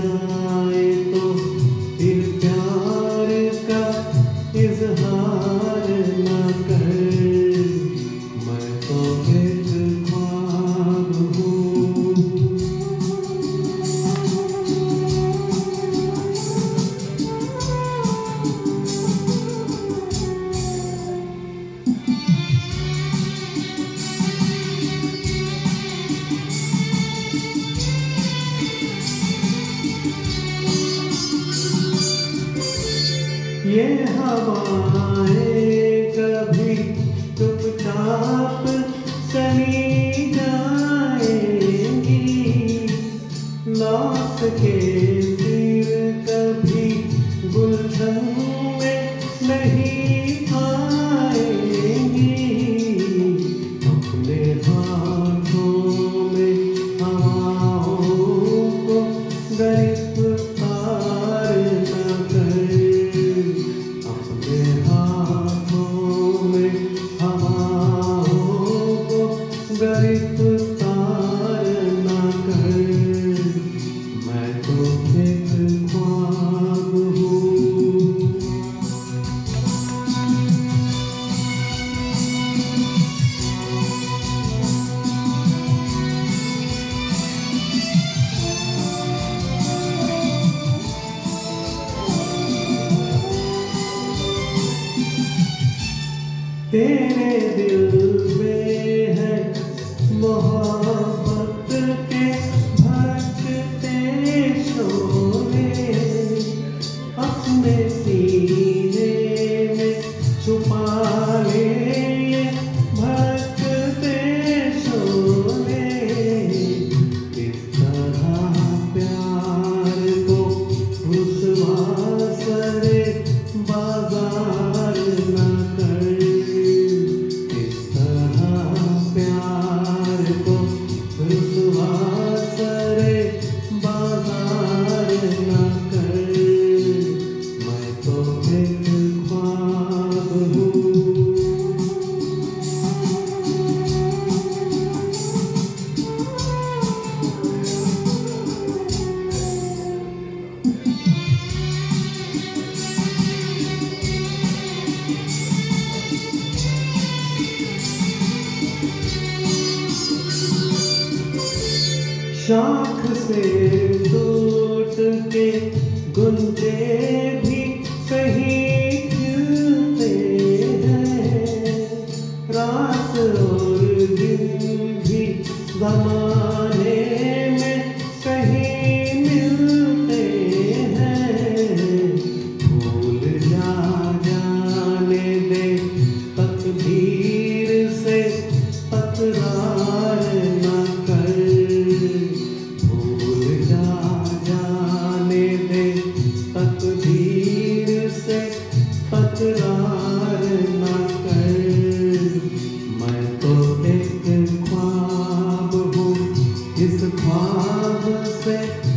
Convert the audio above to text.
Jesus. हवाए कभी चुपचाप सनी जाएँगी। के फिर कभी गुलशन तेरे दिल में है मोहब्बत के भटकते शोरे अपने सीने शाख से टूट के गुंजे conversation.